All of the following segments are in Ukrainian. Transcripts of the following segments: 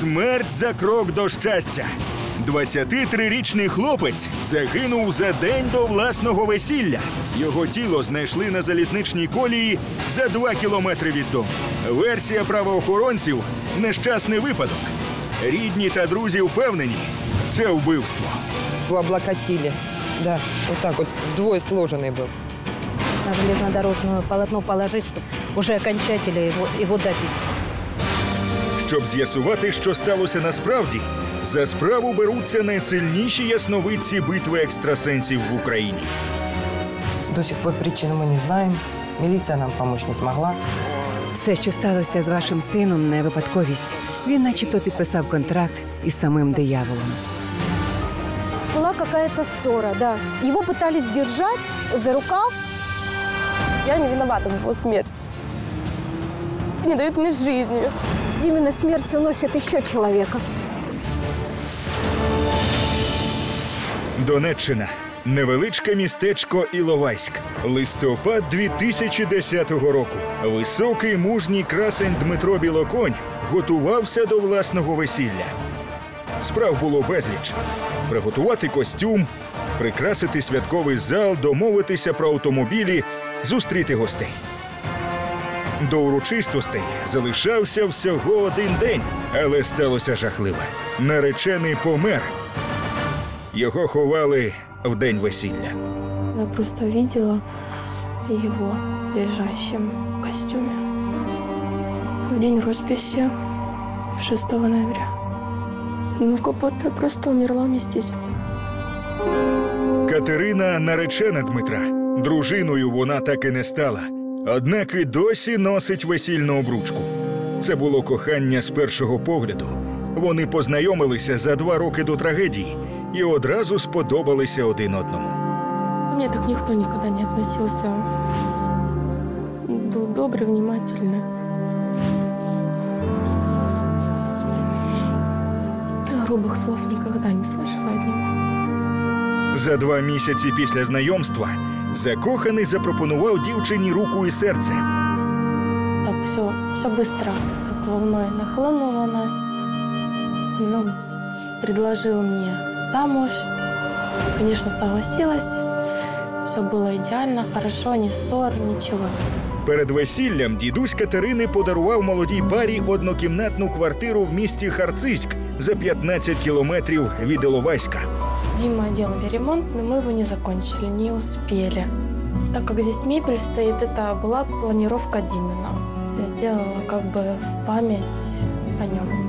Смерть за крок до щастя. 23-річний хлопець загинув за день до власного весілля. Його тіло знайшли на залізничній колії за два кілометри від дому. Версія правоохоронців нещасний випадок. Рідні та друзі впевнені, це вбивство. Его облокотили. Да, вот так вот, двое сложенный был. на железнодорожное полотно положить, чтобы уже окончательно его, его добить. Щоб з'ясувати, що сталося насправді, за справу беруться найсильніші ясновидці битви екстрасенсів в Україні. До сих пор причину мы не знаем. Милиция нам помочь не смогла. Все, що сталося з вашим сином, не випадковість. Він начебто підписав контракт із самим дияволом. Была какая-то ссора, да. Его пытались держать за рукав. Я не виновата в его смерти. Не дают мне жизни. Именно смерть уносит еще человека. Донеччина. Невеличке містечко Іловайськ. Листопад 2010 року. Високий мужній красень Дмитро Білоконь готувався до власного весілля. Справ було безліч: приготувати костюм, прикрасити святковий зал, домовитися про автомобілі, зустріти гостей. До урочистостей залишався всього один день, але сталося жахливе. Наречений помер. Його ховали в день весілля. Я просто видела его лежащим в костюме в день росписи 6 ноября. Ну, как будто я просто умерла вместе с ним. Катерина наречена Дмитра. Дружиною вона так і не стала. Однак і досі носить весільну обручку. Це було кохання з першого погляду. Вони познайомилися за два роки до трагедії і одразу сподобалися один одному. Ко Мне так никто никогда не относился. Был добрый, внимательный. Грубых слов никогда не слышала от него. За два місяці після знайомства закоханий запропонував дівчині руку і серце. Так все, все быстро, как волной нахлынуло нас. Ну, предложил мне замуж. Конечно, согласилась. Все было идеально, хорошо, ни ссор, ничего. Перед весіллям дідусь Катерини подарував молодій парі однокімнатну квартиру в місті Харциськ за 15 кілометрів від Іловайська. Дима делали ремонт, но мы его не закончили, не успели. Так как здесь мебель стоит, это была планировка Димина. Я сделала как бы в память о нем.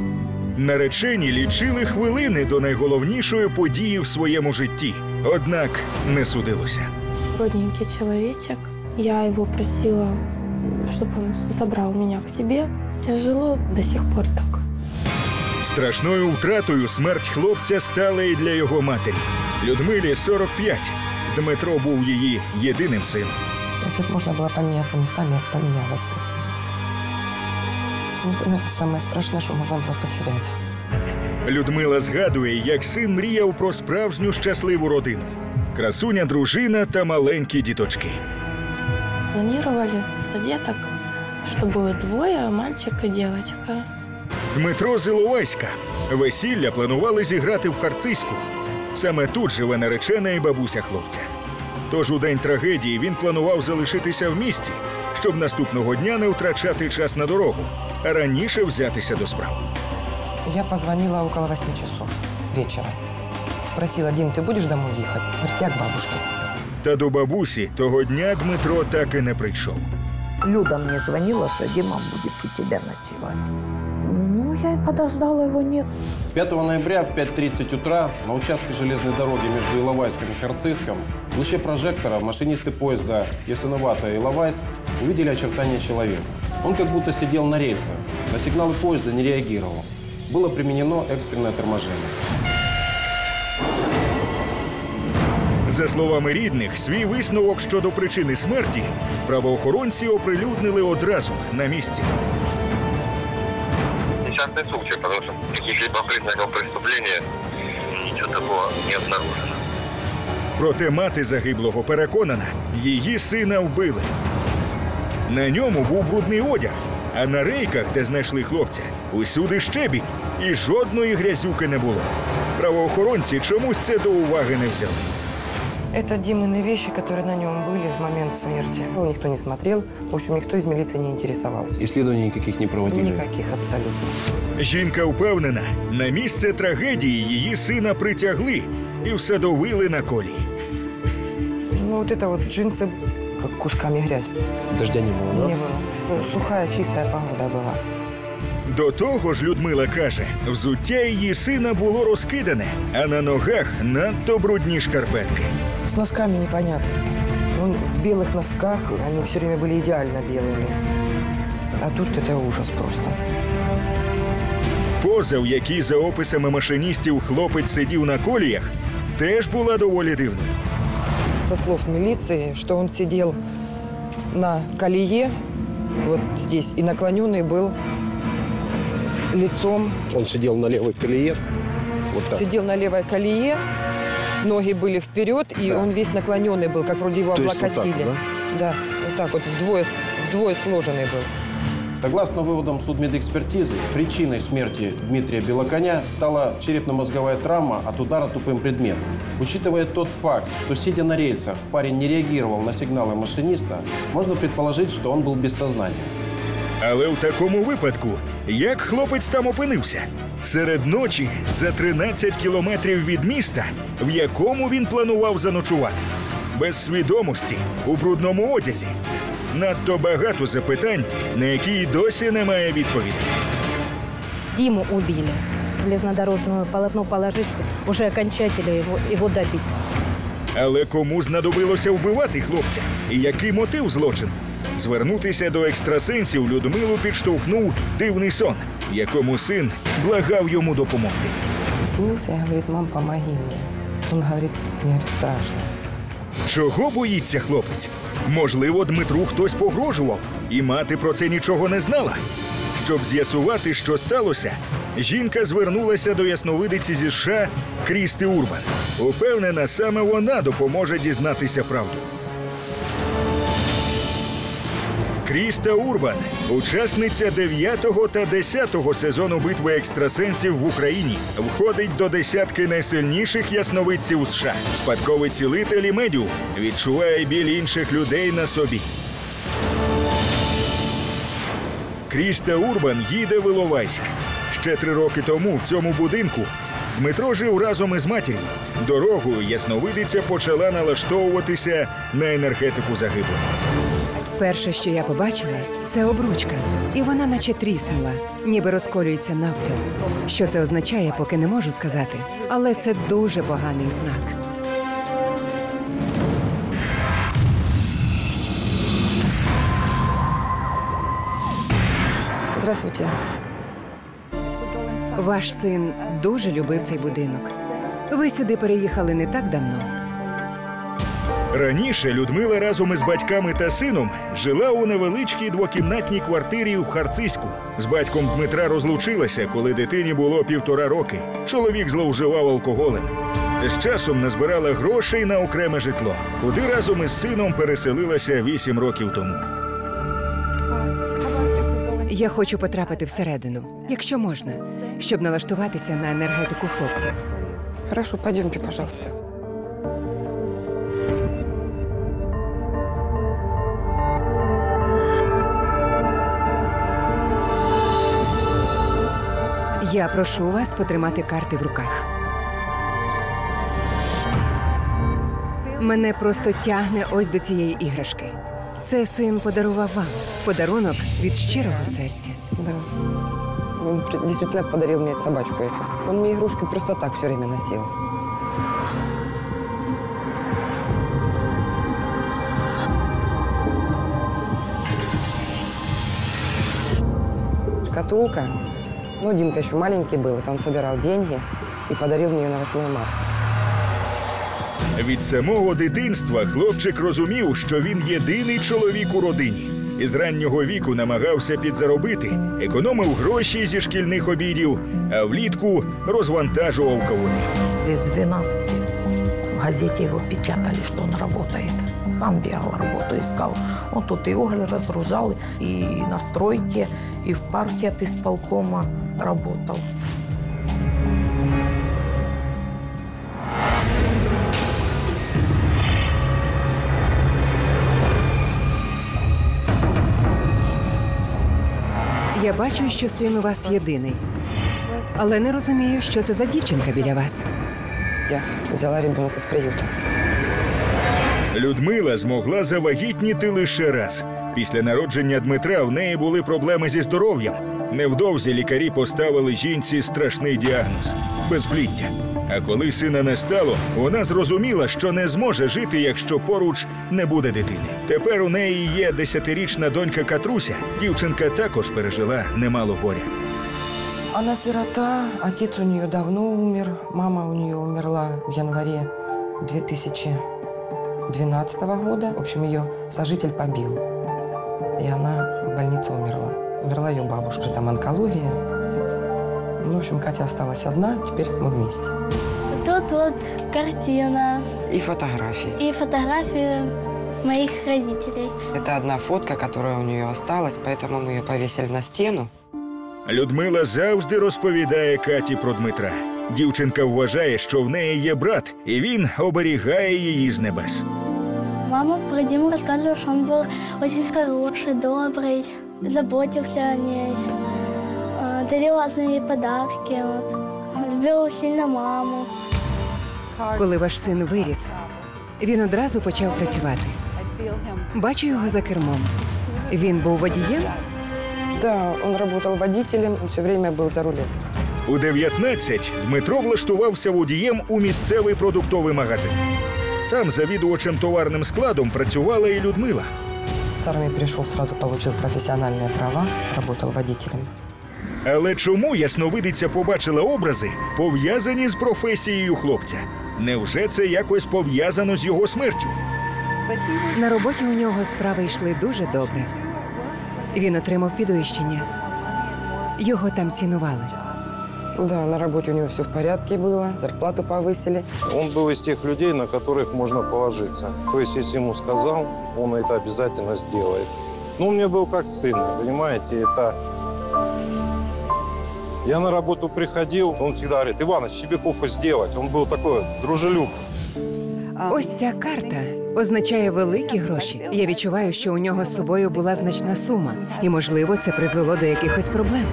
Наречені лічили хвилини до найголовнішої події в своєму житті. Однак не судилося. Родненький человечек. Я его просила, чтобы он забрал меня к себе. Тяжело до сих пор так. Страшною втратою смерть хлопця стала і для його матері. Людмилі 45. Дмитро був її єдиним сином. Если бы можно было поменяться местами, я бы поменялась. Ну, Это, наверное, самое страшное, что можно было потерять. Людмила згадує, як син мріяв про справжню щасливу родину. Красуня дружина та маленькі діточки. Планировали за деток, что будет двое, мальчик и девочка. Дмитро з Іловайська. Весілля планували зіграти в Харциську. Саме тут живе наречена і бабуся хлопця. Тож у день трагедії він планував залишитися в місті, щоб наступного дня не втрачати час на дорогу, а раніше взятися до справ. Я позвонила около 8 часов вечера. Спросила, Дим, ты будешь домой ехать? Говорит, я к бабушке. Та до бабусі того дня Дмитро так і не прийшов. Люда мне звонила, что Дима будет у тебя ночевать. Ну, я и подождала его, нет. 5 ноября в 5.30 утра на участке железной дороги между Иловайском и Харциском в луче прожектора машинисты поезда Ясиновато и Иловайск увидели очертания человека. Он как будто сидел на рельсах. На сигналы поезда не реагировал. Было применено экстренное торможение. За словами рідних, свій висновок щодо причини смерті правоохоронці оприлюднили одразу на місці. Несчастный случай, потому что каких-либо признаков преступления ничего такого не обнаружено. Проте мати загиблого переконана, її сина вбили. На ньому був брудний одяг, а на рейках, де знайшли хлопця, усюди щебінь, і жодної грязюки не було. Правоохоронці чомусь це до уваги не взяли. Это Димины вещи, которые на нем были в момент смерти. Ну, никто не смотрел. В общем, никто из милиции не интересовался. Исследований никаких не проводили? Никаких абсолютно. Жінка впевнена, на місце трагедії її сина притягли і всадовили на колії. Ну, вот это вот джинсы, как кусками грязь. Дождя не было, Не было. Ну, сухая, чистая погода была. До того ж, Людмила каже, взуття її сина було розкидане, а на ногах надто брудні шкарпетки. С носками непонятно. Он в белых носках, они все время были идеально белыми. А тут это ужас просто. Поза, в якій за описами машиністів хлопець сидів на коліях, теж була доволі дивною. Со слов милиции, что он сидел на колее, вот здесь, и наклоненный был лицом, Он сидел на левой колее. Вот так. сидел на левой колее, ноги были вперед, и Да. он весь наклоненный был, как вроде его То есть вот так, облокотили. да? Да, вот так вот, вдвое, вдвое сложенный был. Согласно выводам судмедэкспертизы, причиной смерти Дмитрия Белоконя стала черепно-мозговая травма от удара тупым предметом. Учитывая тот факт, что сидя на рельсах парень не реагировал на сигналы машиниста, можно предположить, что он был без сознания. Але в такому випадку, як хлопець там опинився? Серед ночі за 13 кілометрів від міста, в якому він планував заночувати. Без свідомості, у брудному одязі. Надто багато запитань, на які й досі немає відповіді. Диму убили. Железнодорожное полотно положить, уже окончательно его, его добить. Але кому знадобилося вбивати хлопця? І який мотив злочину? Звернутися до екстрасенсів Людмилу підштовхнув дивний сон, якому син благав йому допомогти. Снился говорит, мам, помоги мне. Он говорит, мне страшно. Чого боїться хлопець? Можливо, Дмитру хтось погрожував, і мати про це нічого не знала. Щоб з'ясувати, що сталося, жінка звернулася до ясновидиці зі США Крісти Урбан. Упевнена, саме вона допоможе дізнатися правду. Кріста Урбан, учасниця 9 та 10 сезону битви екстрасенсів в Україні, входить до десятки найсильніших ясновидців США. Спадковий цілитель і медіум відчуває біль інших людей на собі. Кріста Урбан їде в Іловайськ. Ще три роки тому в цьому будинку Дмитро жив разом із матір'ю. Дорогою ясновидиця почала налаштовуватися на енергетику загиблого. Перше, що я побачила, це обручка, і вона наче тріснула, ніби розколюється навпіл. Що це означає, поки не можу сказати, але це дуже поганий знак. Здравствуйте. Ваш син дуже любив цей будинок. Ви сюди переїхали не так давно. Раніше Людмила разом із батьками та сином жила у невеличкій двокімнатній квартирі в Харциську. З батьком Дмитра розлучилася, коли дитині було півтора роки. Чоловік зловживав алкоголем. З часом назбирала грошей на окреме житло, куди разом із сином переселилася вісім років тому. Я хочу потрапити всередину, якщо можна, щоб налаштуватися на енергетику хлопця. Хорошо, пойдемте, пожалуйста. Я прошу вас потримати карти в руках. Мене просто тягне ось до цієї іграшки. Це син подарував вам подарунок від щирого серця. Да. Он действительно подарил мне собачку эту. Он мне просто так все время носил. Шкатулка. Ну, Димка еще маленький был, это он собирал деньги и подарил мне ее на 8 марта. Від самого дитинства хлопчик розумів, що він єдиний чоловік у родині. Із раннього віку намагався підзаробити, економив гроші зі шкільних обідів, а влітку розвантажував кавуни. С 12 в газете его печатали, что он. Сам бегал, работу искал. Он тут и уголь разгружал, и на стройке, и в парке от исполкома работал. Я бачу, що син у вас єдиний. Але не розумію, що це за дівчинка біля вас. Я взяла ребенка с приюта. Людмила змогла завагітніти лише раз. Після народження Дмитра в неї були проблеми зі здоров'ям. Невдовзі лікарі поставили жінці страшний діагноз безпліддя. А коли сина не стало, вона зрозуміла, що не зможе жити, якщо поруч не буде дитини. Тепер у неї є десятирічна донька Катруся. Дівчинка також пережила немало горя. Она сирота, отец у нее давно умер, мама у нее умерла в январе 2012 года. В общем, ее сожитель побил. И она в больнице умерла. Умерла ее бабушка, там онкология. Ну, в общем, Катя осталась одна, теперь мы вместе. Тут вот картина И фотографии. и фотографии моих родителей. Это одна фотка, которая у нее осталась, поэтому мы ее повесили на стену. Людмила завжди розповідає Каті про Дмитра. Дівчинка вважає, що в неї є брат, і він оберігає її з небес. Мама про Диму рассказывала, что он был очень хороший, добрый, заботился о ней, э, дарил разные подарки, вот. любил сильно маму. Коли ваш син виріс, він одразу почав працювати. Бачу його за кермом. Він був водієм. Да, он работал водителем, все время был за рулем. У 19 Дмитро влаштувався водієм у місцевий продуктовий магазин. Там завідувачем товарним складом працювала і Людмила. С армии пришел, сразу получил профессиональные права, работал водителем. Але чому ясновидиця побачила образи, пов'язані з професією хлопця? Невже це якось пов'язано з його смертю? На роботі у нього справи йшли дуже добре. Він отримав підвищення. Його там цінували. Да, на работе у него все в порядке было, зарплату повысили. Он был из тех людей, на которых можно положиться. То есть, если ему сказал, он это обязательно сделает. Ну, он мне был как сын, понимаете, это... Я на работу приходил, он всегда говорит, Иваныч, тебе кофе сделать. Он был такой дружелюбный. Ось ця карта означає великі гроші. Я відчуваю, що у нього з собою була значна сума, і можливо, це призвело до якихось проблем.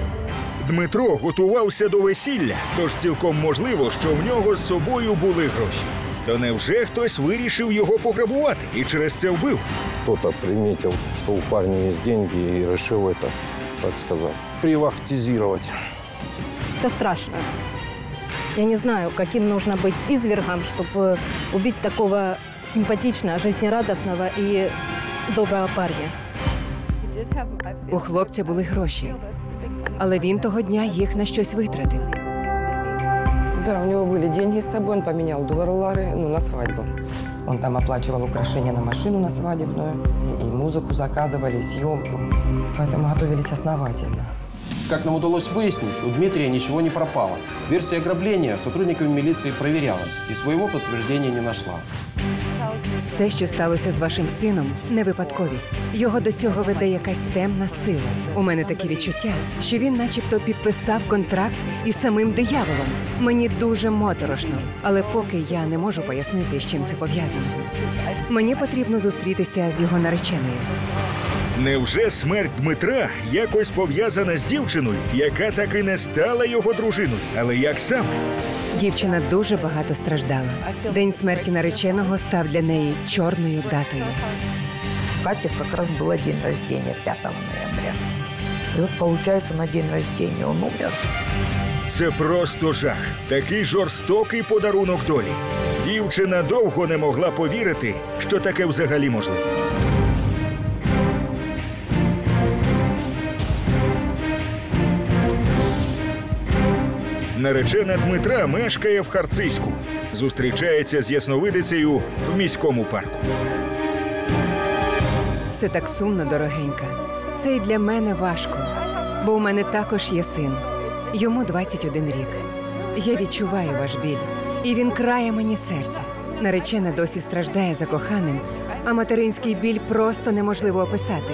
Дмитро готувався до весілля, тож цілком можливо, що в нього з собою були гроші. То невже хтось вирішив його пограбувати і через це вбив? Кто-то приметил, что у парня есть деньги и решил это, так сказать, приватизировать. Это страшно. Я не знаю, каким нужно быть извергом, чтобы убить такого симпатичного, жизнерадостного и доброго парня. У хлопця були гроші, Але він того дня їх на щось витратив. Да, у него были деньги с собой, он поменял доллары ну, на свадьбу. Он там оплачивал украшения на машину на свадебную, и, и музыку заказывали, и съемку. Поэтому готовились основательно. Как нам удалось выяснить, у Дмитрия ничего не пропало. Версия ограбления сотрудниками милиции проверялась и своего подтверждения не нашла. Все, що сталося з вашим сином, не випадковість. Його до цього веде якась темна сила. У мене таке відчуття, що він, начебто, підписав контракт із самим дияволом. Мені дуже моторошно, але поки я не можу пояснити, з чим це пов'язано. Мені потрібно зустрітися з його нареченою. Невже смерть Дмитра якось пов'язана з дівчиною, яка так і не стала його дружиною? Але як саме? Дівчина дуже багато страждала. День смерті нареченого став для неї чорною датою. У Кати как раз было день рождения, 5 ноября. И вот, получается, на день рождения он умер. Це просто жах. Такий жорстокий подарунок долі. Дівчина довго не могла повірити, що таке взагалі можливо. Наречена Дмитра мешкає в Харциську. Зустрічається з ясновидицею в міському парку. Це так сумно, дорогенька. Це і для мене важко, бо у мене також є син. Йому 21 рік. Я відчуваю ваш біль, і він крає мені серце. Наречена досі страждає за коханим, а материнський біль просто неможливо описати.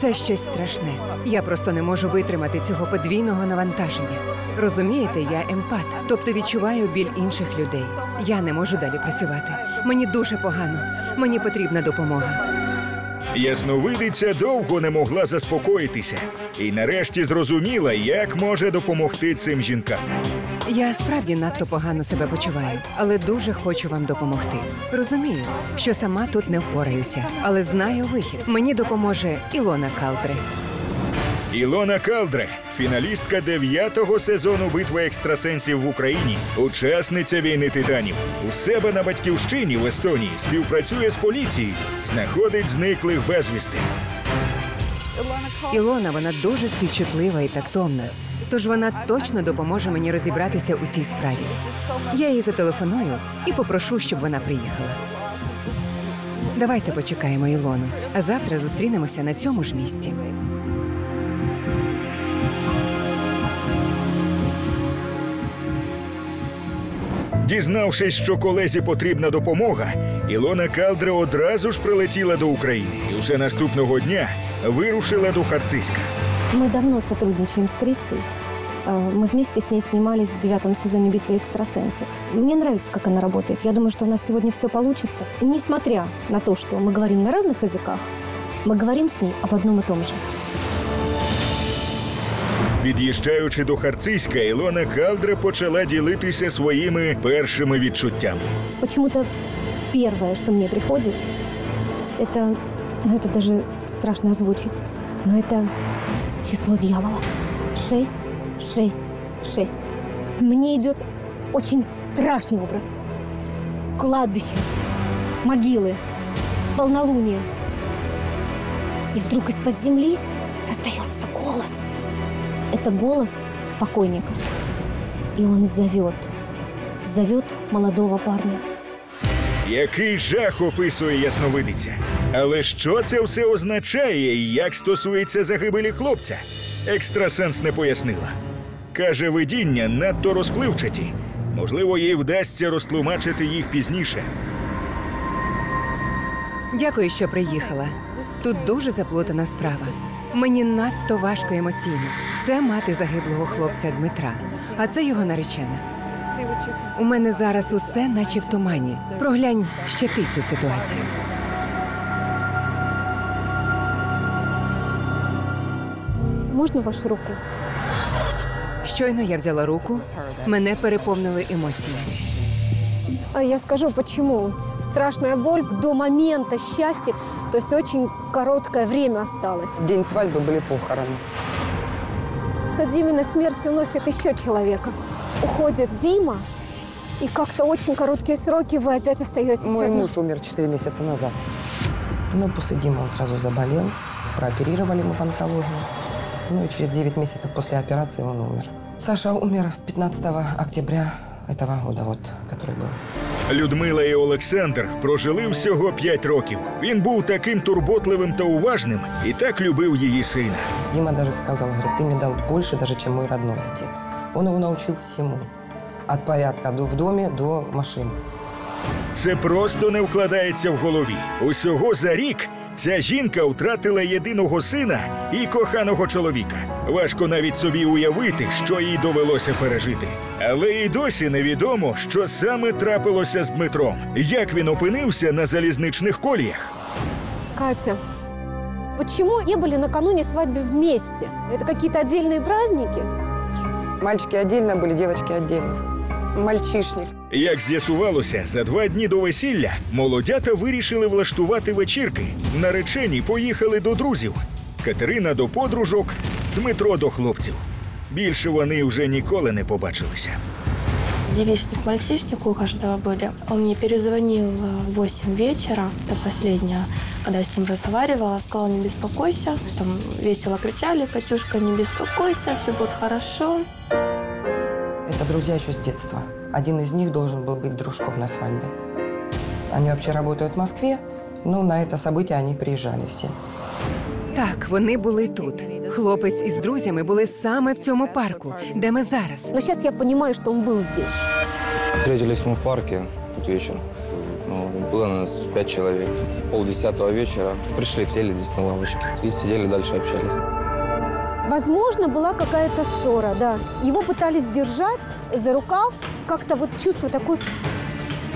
Це щось страшне. Я просто не можу витримати цього подвійного навантаження. Розумієте, я емпат, тобто відчуваю біль інших людей. Я не можу далі працювати. Мені дуже погано. Мені потрібна допомога. Ясновидиця довго не могла заспокоїтися і нарешті зрозуміла, як може допомогти цим жінкам. Я справді надто погано себе почуваю, але дуже хочу вам допомогти. Розумію, що сама тут не впораюся, але знаю вихід. Мені допоможе Ілона Калдре. Ілона Калдре, фіналістка дев'ятого сезону битви екстрасенсів в Україні, учасниця війни титанів. У себе на батьківщині в Естонії співпрацює з поліцією, знаходить зниклих безвісти. Ілона вона дуже співчутлива і тактовна. Тож вона точно допоможе мені розібратися у цій справі. Я їй зателефоную і попрошу, щоб вона приїхала. Давайте почекаємо Ілону, а завтра зустрінемося на цьому ж місці. Дізнавшись, що колезі потрібна допомога, Ілона Калдре одразу ж прилетіла до України і вже наступного дня вирушила до Харциська. Мы давно сотрудничаем с Кристой. Э, Мы вместе с ней снимались в девятом сезоне «Битвы экстрасенсов». Мне нравится, как она работает. Я думаю, что у нас сегодня все получится. И несмотря на то, что мы говорим на разных языках, мы говорим с ней об одном и том же. Під'їжджаючи до Харциська, Ілона Калдре почала ділитися своїми першими відчуттями. Почему-то первое, что мне приходит, это, ну это даже страшно озвучить, но это число дьявола. Шесть, шесть, шесть. Мне идет очень страшный образ. Кладбище, могилы, полнолуние. И вдруг из-под земли раздается голос. Это голос покойника. И он зовет, зовет молодого парня. Який жах описує ясновидиця. Але що це все означає і як стосується загибелі хлопця? Екстрасенс не пояснила. Каже, видіння надто розпливчаті. Можливо, їй вдасться розтлумачити їх пізніше. Дякую, що приїхала. Тут дуже заплутана справа. Мені надто важко емоційно. Це мати загиблого хлопця Дмитра, а це його наречена. У мене зараз усе, наче в тумані. Проглянь ще ти цю ситуацію. Можно вашу руку? Щойно я взяла руку, мене переповнили емоції. А Я скажу почему. Страшная боль до момента счастья, то есть очень короткое время осталось. День свадьбы были похороны. От Диминой смерти уносит еще человека. Уходит Дима, и как-то очень короткие сроки вы опять остаетесь Мой одна. муж умер 4 месяца назад. Ну, после Димы он сразу заболел, прооперировали ему в онкологию. Ну и через 9 месяцев после операции он умер. Саша умер 15 октября этого года, вот, который был. Людмила і Олександр прожили всього 5 років. Він був таким турботливим та уважним і так любив її сина. Дима даже сказал, говорит, ты мне дал больше даже, чем мой родной отец. Он его научил всему. От порядка до в доме до машины. Це просто не вкладається в голові. Усього за рік ця жінка втратила єдиного сина і коханого чоловіка. Важко навіть собі уявити, що їй довелося пережити. Але і досі невідомо, що саме трапилося з Дмитром, як він опинився на залізничних коліях. Катя, почему не были накануне свадьбы вместе? Это какие-то отдельные праздники? Мальчики отдельно были, девочки отдельно. Мальчишник. Як з'ясувалося, за два дні до весілля молодята вирішили влаштувати вечірки. Наречені поїхали до друзів. Катерина до подружок, Дмитро до хлопців. Більше вони вже ніколи не побачилися. Девичник-мальчишник у каждого были. Он мне перезвонил э, в 8 вечера, это последнее, когда я с ним разговаривала, сказал, не беспокойся. Там весело кричали, Катюшка, не беспокойся, все будет хорошо. Это друзья еще с детства. Один из них должен был быть дружком на свадьбе. Они вообще работают в Москве, Ну, на это событие они приезжали все. Так, вони були тут. Хлопець із друзями були саме в цьому парку, де ми зараз. Но сейчас я понимаю, что он был здесь. Встретились мы в парке тут вечером. Ну, было нас пять человек. Полдесятого вечера пришли, сели здесь на лавочке и сидели дальше общались. Возможно, была какая-то ссора, да. Его пытались держать за рукав, как-то вот чувство такое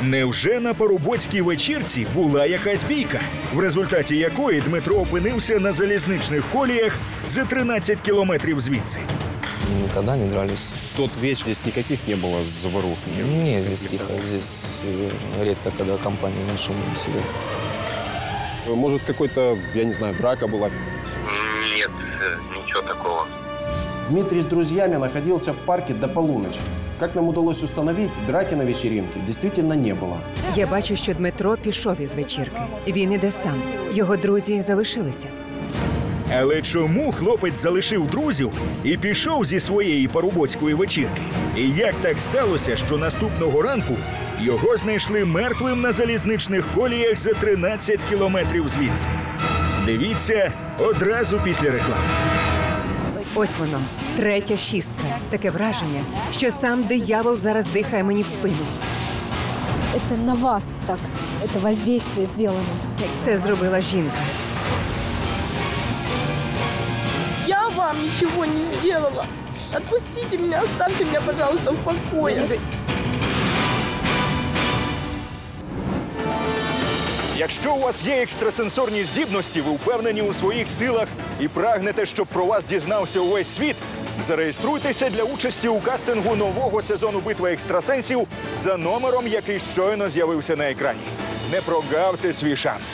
Невже на Парубоцькій вечірці була якась бійка, в результаті якої Дмитро опинився на залізничних коліях за 13 кілометрів звідси? Никогда не дрались. В тот вечер здесь никаких не было заварух. Не, здесь тихо. Здесь э, редко, когда компания на шум себе. Может, какой-то, я не знаю, драка была. Нет, э, ничего такого. Дмитрий с друзьями находился в парке до полуночи. Как нам удалось установить, драки на вечеринке действительно не было. Я бачу, що Дмитро пішов із вечірки. Він іде сам. Його друзі залишилися. Але чому хлопець залишив друзів і пішов зі своєї парубоцької вечірки? І як так сталося, що наступного ранку його знайшли мертвим на залізничних коліях за 13 кілометрів звідси? Дивіться одразу після реклами. Ось воно, третя шістка. Таке враження, що сам диявол зараз дихає мені в спину. Это на вас так, это воздействие сделано. Це зробила жінка. Я вам ничего не сделала. Отпустите меня, оставьте меня, пожалуйста, в покое. Якщо у вас є екстрасенсорні здібності, ви впевнені у своїх силах і прагнете, щоб про вас дізнався увесь світ, зареєструйтеся для участі у кастингу нового сезону битви екстрасенсів за номером, який щойно з'явився на екрані. Не прогавте свій шанс.